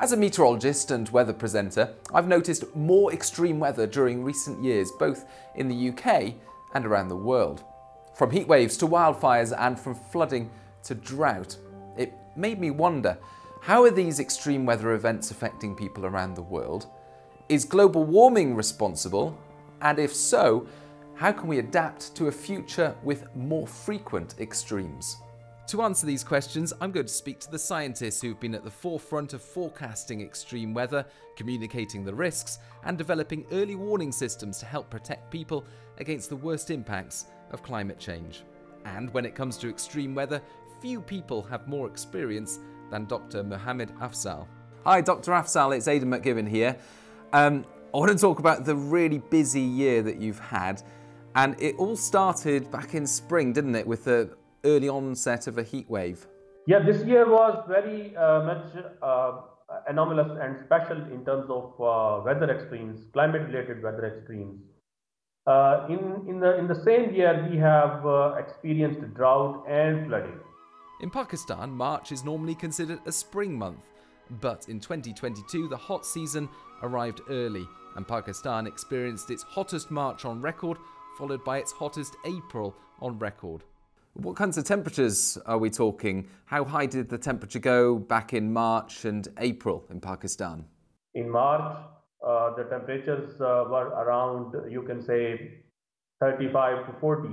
As a meteorologist and weather presenter, I've noticed more extreme weather during recent years, both in the UK and around the world. From heatwaves to wildfires and from flooding to drought. It made me wonder, how are these extreme weather events affecting people around the world? Is global warming responsible? And if so, how can we adapt to a future with more frequent extremes? To answer these questions, I'm going to speak to the scientists who've been at the forefront of forecasting extreme weather, communicating the risks, and developing early warning systems to help protect people against the worst impacts of climate change. And when it comes to extreme weather, few people have more experience than Dr. Mohammed Afzal. Hi, Dr. Afzal, it's Aidan McGivern here. Um, I want to talk about the really busy year that you've had. And it all started back in spring, didn't it, with the early onset of a heat wave? Yeah, this year was very uh, much uh, anomalous and special in terms of uh, weather extremes, climate-related weather extremes. Uh, in, in, the, in the same year, we have uh, experienced drought and flooding. In Pakistan, March is normally considered a spring month, but in 2022, the hot season arrived early, and Pakistan experienced its hottest March on record, followed by its hottest April on record. What kinds of temperatures are we talking? How high did the temperature go back in March and April in Pakistan? In March, uh, the temperatures uh, were around, you can say, 35 to 40.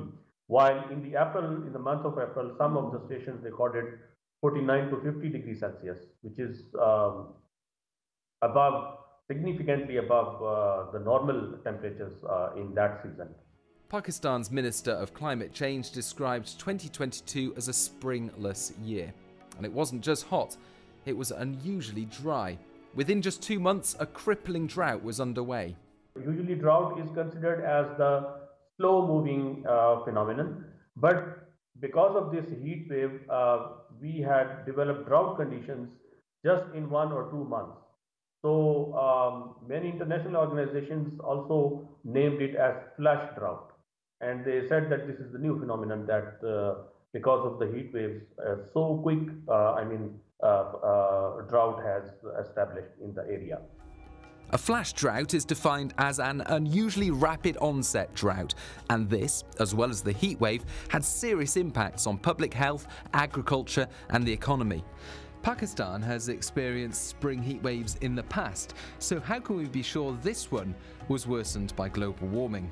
While in the April, in the month of April, some of the stations recorded 49 to 50 degrees Celsius, which is um, above, significantly above uh, the normal temperatures uh, in that season. Pakistan's Minister of Climate Change described 2022 as a springless year. And it wasn't just hot, it was unusually dry. Within just two months, a crippling drought was underway. Usually, drought is considered as the slow moving uh, phenomenon, but because of this heat wave, uh, we had developed drought conditions just in one or two months. So, um, many international organizations also named it as flash drought and they said that this is the new phenomenon that uh, because of the heat waves, uh, so quick, uh, I mean, drought has established in the area. A flash drought is defined as an unusually rapid onset drought, and this, as well as the heat wave, had serious impacts on public health, agriculture, and the economy. Pakistan has experienced spring heat waves in the past, so how can we be sure this one was worsened by global warming?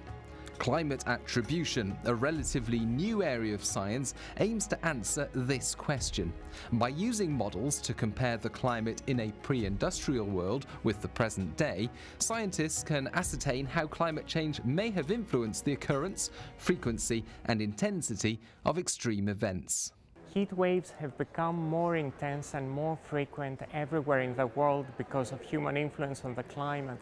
Climate attribution, a relatively new area of science, aims to answer this question. By using models to compare the climate in a pre industrial world with the present day, scientists can ascertain how climate change may have influenced the occurrence, frequency, and intensity of extreme events. Heat waves have become more intense and more frequent everywhere in the world because of human influence on the climate.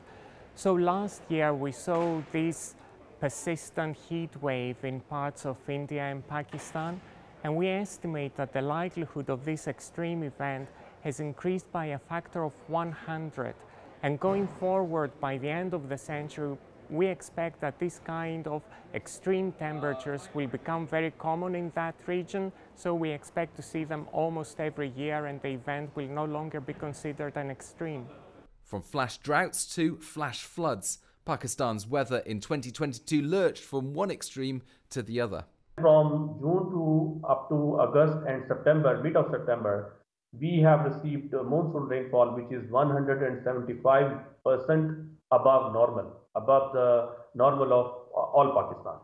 So last year we saw these persistent heat wave in parts of India and Pakistan, and we estimate that the likelihood of this extreme event has increased by a factor of 100. And going forward, by the end of the century, we expect that this kind of extreme temperatures will become very common in that region, so we expect to see them almost every year and the event will no longer be considered an extreme. From flash droughts to flash floods, Pakistan's weather in 2022 lurched from one extreme to the other. From June to up to August and September, mid of September, we have received monsoon rainfall which is 175% above normal, above the normal of all Pakistan.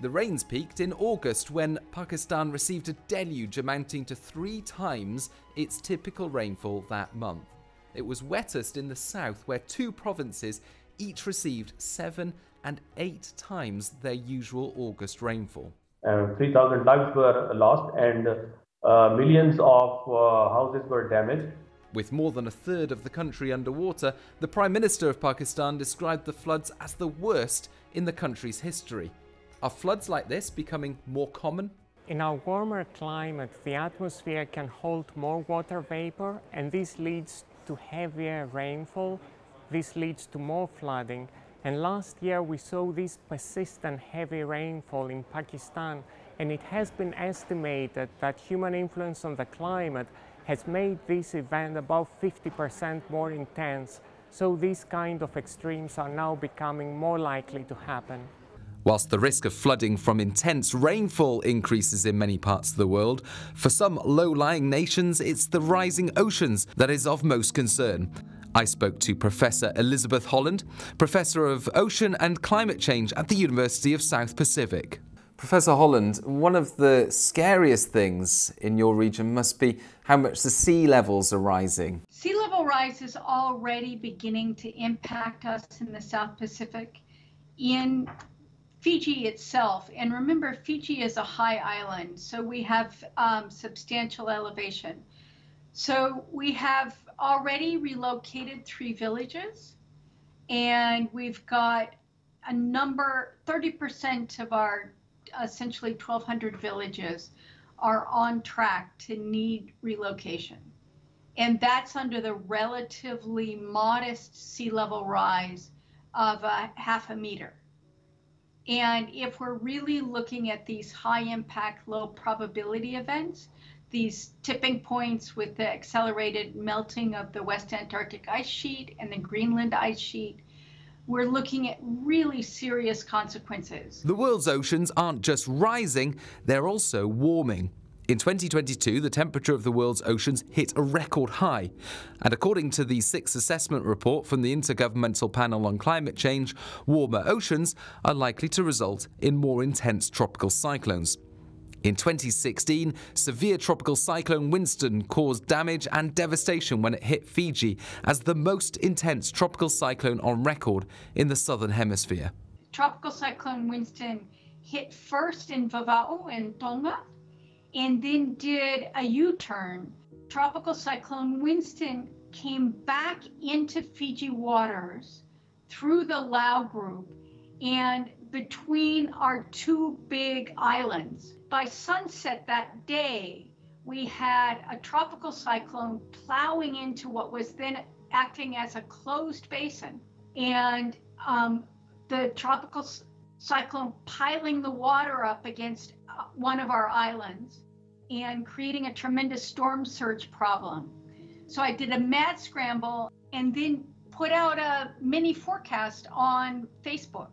The rains peaked in August when Pakistan received a deluge amounting to three times its typical rainfall that month. It was wettest in the south, where two provinces each received seven and eight times their usual August rainfall. Uh, 3,000 lives were lost and uh, millions of uh, houses were damaged. With more than a third of the country underwater, the Prime Minister of Pakistan described the floods as the worst in the country's history. Are floods like this becoming more common? In our warmer climate, the atmosphere can hold more water vapor, and this leads to heavier rainfall this leads to more flooding. And last year we saw this persistent heavy rainfall in Pakistan and it has been estimated that human influence on the climate has made this event about 50% more intense. So these kind of extremes are now becoming more likely to happen. Whilst the risk of flooding from intense rainfall increases in many parts of the world, for some low-lying nations it's the rising oceans that is of most concern. I spoke to Professor Elizabeth Holland, Professor of Ocean and Climate Change at the University of South Pacific. Professor Holland, one of the scariest things in your region must be how much the sea levels are rising. Sea level rise is already beginning to impact us in the South Pacific. In Fiji itself, and remember, Fiji is a high island, so we have um, substantial elevation. So we have already relocated three villages, and we've got a number, 30% of our essentially 1,200 villages are on track to need relocation. And that's under the relatively modest sea level rise of a half a meter. And if we're really looking at these high impact, low probability events, these tipping points with the accelerated melting of the West Antarctic ice sheet and the Greenland ice sheet, we're looking at really serious consequences. The world's oceans aren't just rising, they're also warming. In 2022, the temperature of the world's oceans hit a record high. And according to the sixth assessment report from the Intergovernmental Panel on Climate Change, warmer oceans are likely to result in more intense tropical cyclones. In 2016, severe tropical cyclone Winston caused damage and devastation when it hit Fiji as the most intense tropical cyclone on record in the southern hemisphere. Tropical cyclone Winston hit first in Vava'u and Tonga and then did a U-turn. Tropical cyclone Winston came back into Fiji waters through the Lau group and between our two big islands. By sunset that day, we had a tropical cyclone plowing into what was then acting as a closed basin. And um, the tropical cyclone piling the water up against uh, one of our islands and creating a tremendous storm surge problem. So I did a mad scramble and then put out a mini forecast on Facebook.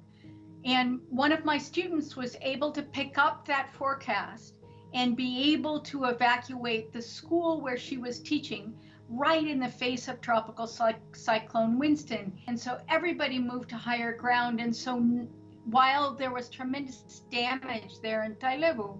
And one of my students was able to pick up that forecast and be able to evacuate the school where she was teaching right in the face of tropical cyclone Winston. And so everybody moved to higher ground. And so while there was tremendous damage there in Tailevu,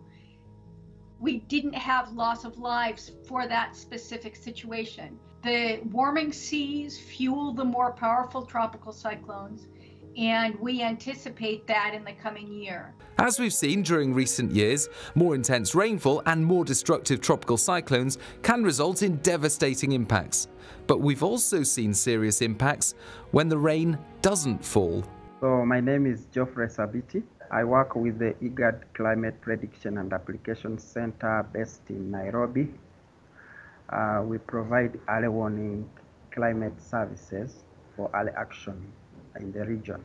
we didn't have loss of lives for that specific situation. The warming seas fuel the more powerful tropical cyclones and we anticipate that in the coming year. As we've seen during recent years, more intense rainfall and more destructive tropical cyclones can result in devastating impacts. But we've also seen serious impacts when the rain doesn't fall. So my name is Geoffrey Sabiti. I work with the IGAD Climate Prediction and Application Center based in Nairobi. Uh, we provide early warning climate services for early action in the region.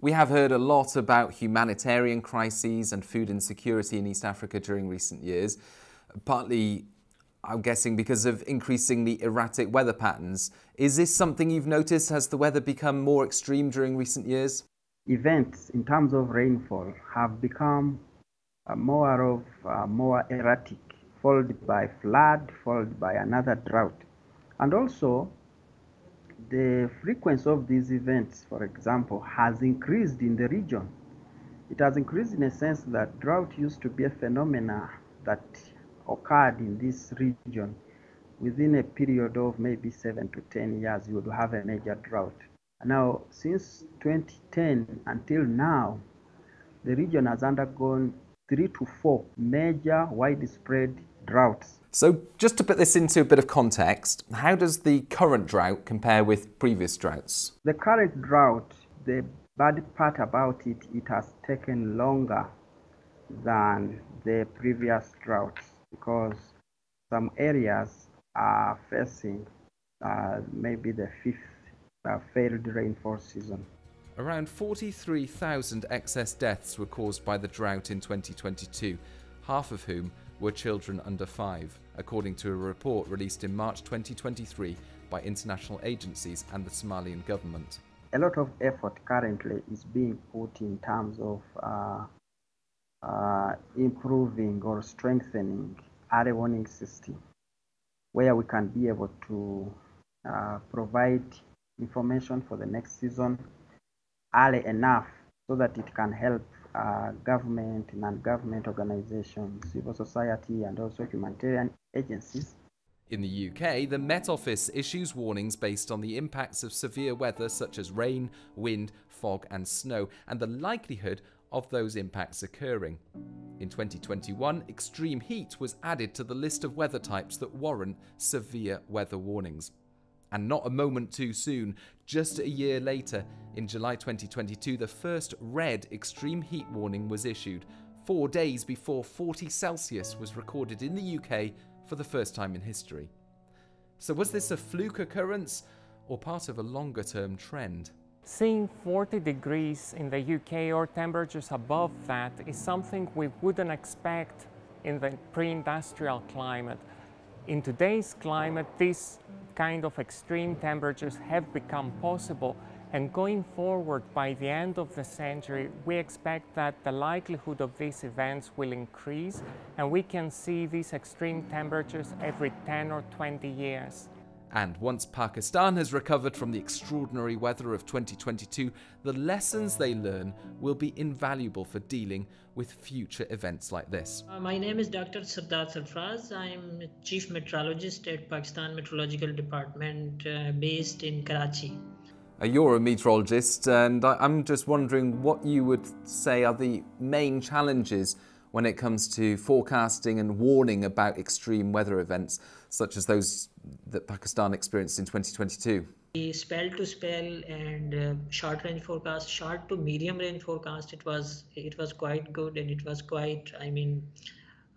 We have heard a lot about humanitarian crises and food insecurity in East Africa during recent years, partly, I'm guessing, because of increasingly erratic weather patterns. Is this something you've noticed? Has the weather become more extreme during recent years? Events in terms of rainfall have become uh, more of uh, more erratic, followed by flood, followed by another drought. And also, the frequency of these events, for example, has increased in the region. It has increased in a sense that drought used to be a phenomena that occurred in this region. Within a period of maybe seven to 10 years, you would have a major drought. Now, since 2010 until now, the region has undergone three to four major widespread droughts. So just to put this into a bit of context, how does the current drought compare with previous droughts? The current drought, the bad part about it, it has taken longer than the previous droughts because some areas are facing uh, maybe the fifth uh, failed rainfall season. Around 43,000 excess deaths were caused by the drought in 2022, half of whom were children under five. according to a report released in March 2023 by international agencies and the Somalian government. A lot of effort currently is being put in terms of uh, uh, improving or strengthening early warning system, where we can be able to uh, provide information for the next season early enough so that it can help uh, government, non-government organizations, civil society, and also humanitarian agencies. In the UK, the Met Office issues warnings based on the impacts of severe weather such as rain, wind, fog, and snow, and the likelihood of those impacts occurring. In 2021, extreme heat was added to the list of weather types that warrant severe weather warnings. And not a moment too soon, just a year later, in July 2022, the first red extreme heat warning was issued, four days before 40 Celsius was recorded in the UK for the first time in history. So, was this a fluke occurrence or part of a longer term trend? Seeing 40 degrees in the UK or temperatures above that is something we wouldn't expect in the pre-industrial climate. In today's climate, these kind of extreme temperatures have become possible and going forward by the end of the century, we expect that the likelihood of these events will increase and we can see these extreme temperatures every 10 or 20 years. And once Pakistan has recovered from the extraordinary weather of 2022, the lessons they learn will be invaluable for dealing with future events like this. Uh, my name is Dr. Sardar Sarfraz. I'm Chief Meteorologist at Pakistan Meteorological Department uh, based in Karachi. Uh, you're a meteorologist, and I'm just wondering what you would say are the main challenges when it comes to forecasting and warning about extreme weather events, such as those that Pakistan experienced in 2022? The spell to spell and uh, short range forecast, short to medium range forecast, it was it was quite good and it was quite, I mean,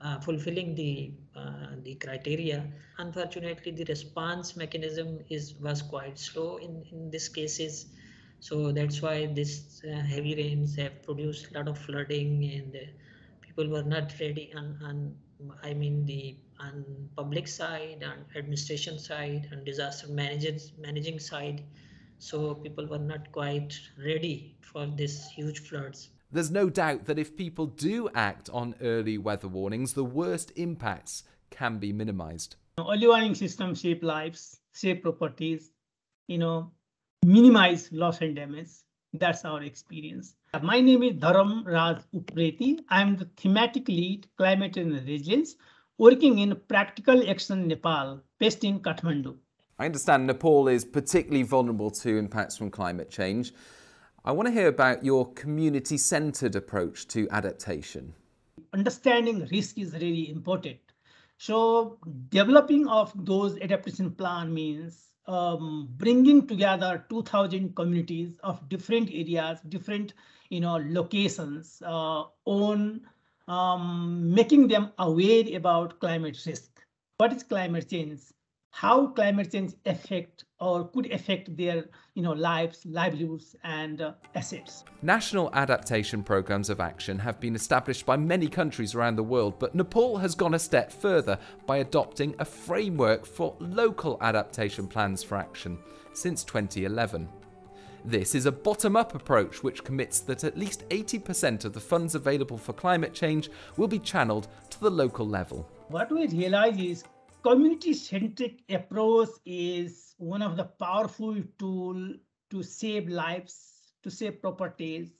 uh, fulfilling the uh, the criteria. Unfortunately, the response mechanism is was quite slow in in these cases. So that's why this uh, heavy rains have produced a lot of flooding and uh, people were not ready on, on I mean the on public side and administration side and disaster managers managing side. So people were not quite ready for this huge floods. There's no doubt that if people do act on early weather warnings, the worst impacts can be minimized. Early warning systems save lives, save properties, you know, minimize loss and damage. That's our experience. My name is Dharam Raj Upreti. I am the thematic lead climate and resilience working in practical action Nepal based in Kathmandu. I understand Nepal is particularly vulnerable to impacts from climate change. I want to hear about your community centered approach to adaptation. Understanding risk is really important. So developing of those adaptation plan means um, bringing together 2000 communities of different areas, different you know locations uh, on um, making them aware about climate risk. What is climate change? How climate change affect or could affect their you know lives, livelihoods, and uh, assets. National adaptation programs of action have been established by many countries around the world, but Nepal has gone a step further by adopting a framework for local adaptation plans for action since 2011. This is a bottom up approach which commits that at least 80% of the funds available for climate change will be channeled to the local level. What we realize is community centric approach is one of the powerful tool to save lives, to save properties.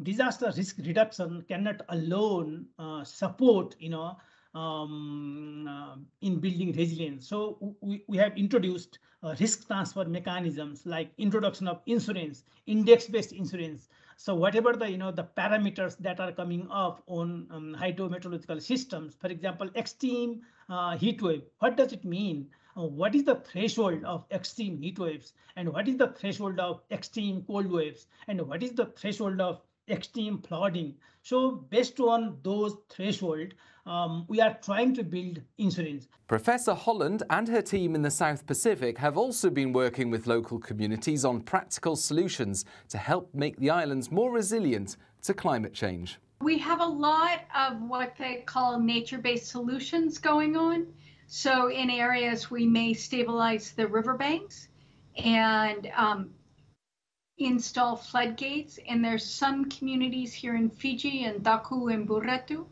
Disaster risk reduction cannot alone uh, support, you know, um, uh, in building resilience. So we, we have introduced uh, risk transfer mechanisms like introduction of insurance, index-based insurance. So whatever the you know the parameters that are coming up on um, hydrometeorological systems, for example, extreme uh, heat wave, what does it mean? Uh, what is the threshold of extreme heat waves and what is the threshold of extreme cold waves and what is the threshold of extreme flooding. So based on those threshold, um, we are trying to build insurance. Professor Holland and her team in the South Pacific have also been working with local communities on practical solutions to help make the islands more resilient to climate change. We have a lot of what they call nature-based solutions going on. So in areas, we may stabilize the riverbanks and um, install floodgates. And there's some communities here in Fiji and Daku and Buretu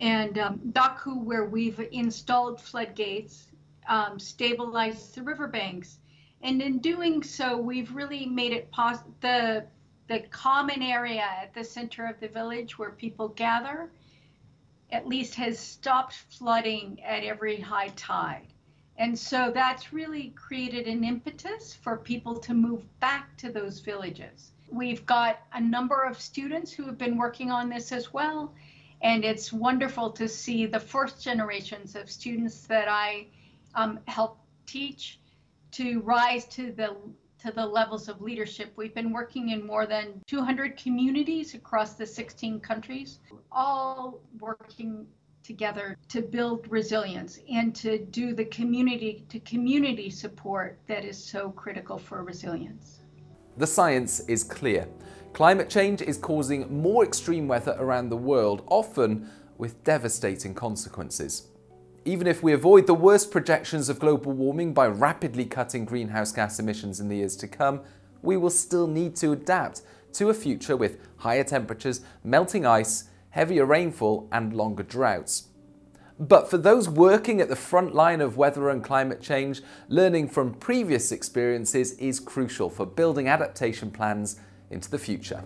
and um, Daku where we've installed floodgates, um, stabilized the riverbanks. And in doing so, we've really made it possible the common area at the center of the village where people gather at least has stopped flooding at every high tide. And so that's really created an impetus for people to move back to those villages. We've got a number of students who have been working on this as well. And it's wonderful to see the first generations of students that I um, help teach to rise to the to the levels of leadership. We've been working in more than 200 communities across the 16 countries, all working together to build resilience and to do the community to community support that is so critical for resilience. The science is clear. Climate change is causing more extreme weather around the world, often with devastating consequences. Even if we avoid the worst projections of global warming by rapidly cutting greenhouse gas emissions in the years to come, we will still need to adapt to a future with higher temperatures, melting ice, heavier rainfall and longer droughts. But for those working at the front line of weather and climate change, learning from previous experiences is crucial for building adaptation plans into the future.